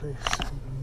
place.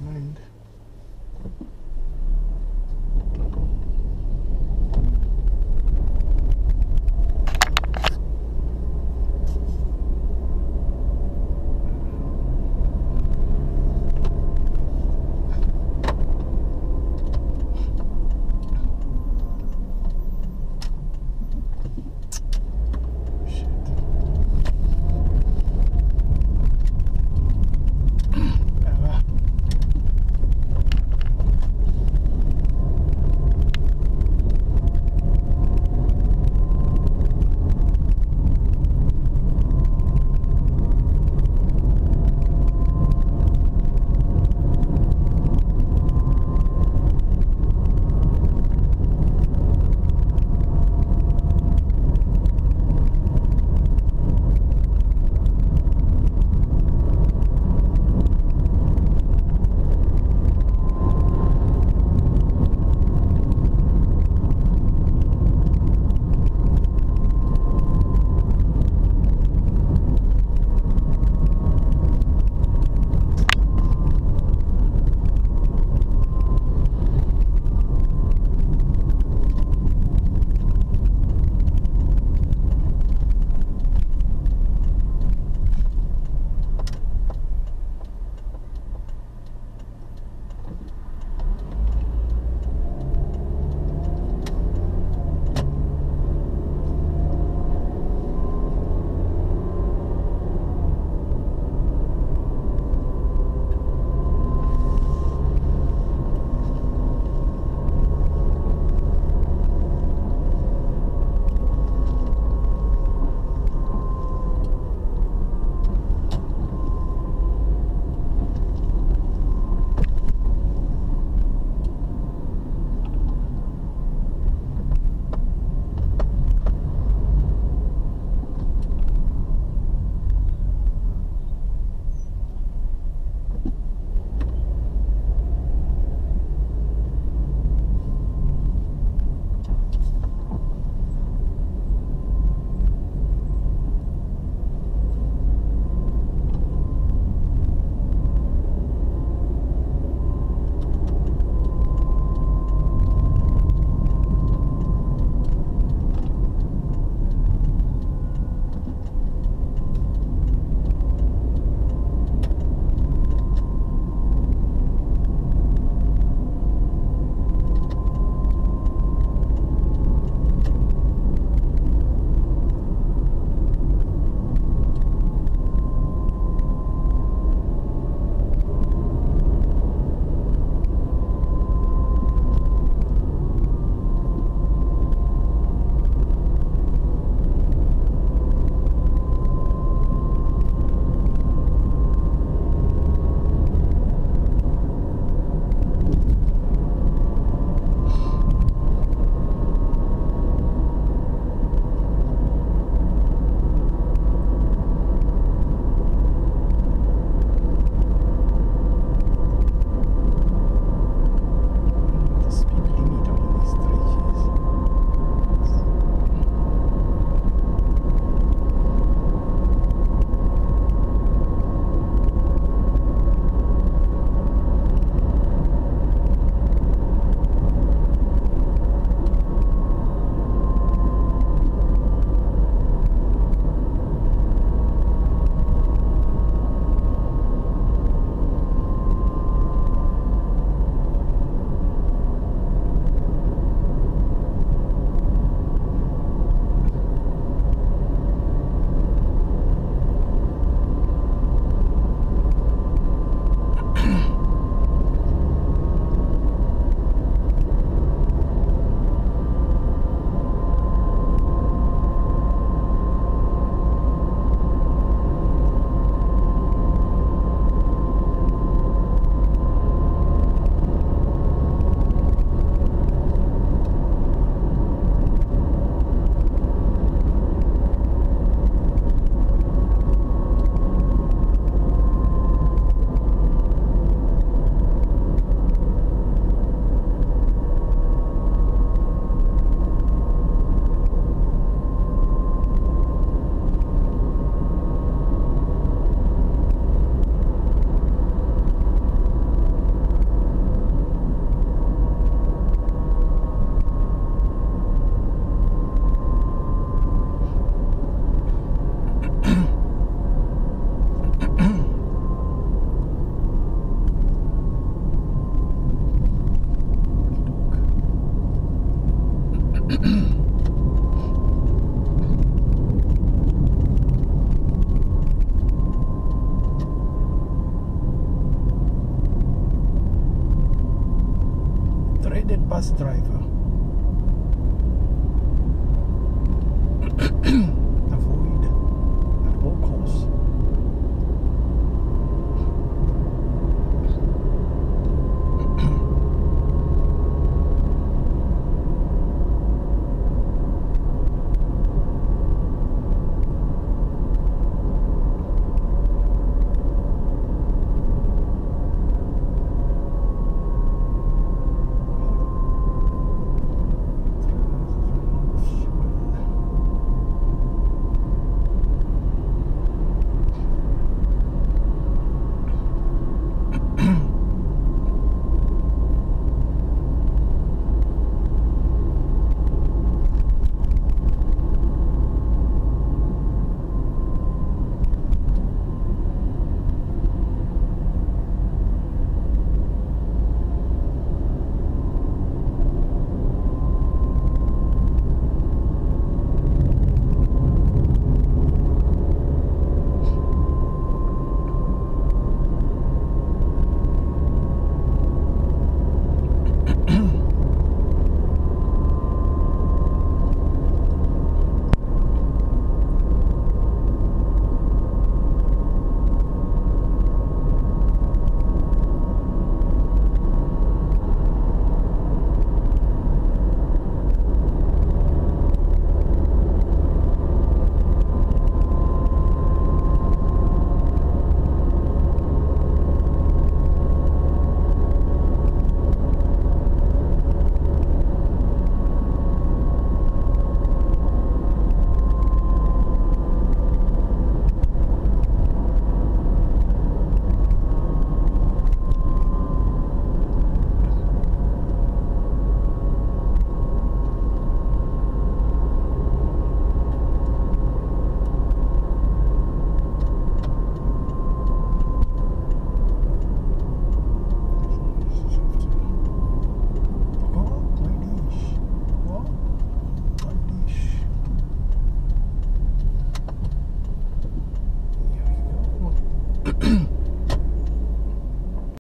Bus driver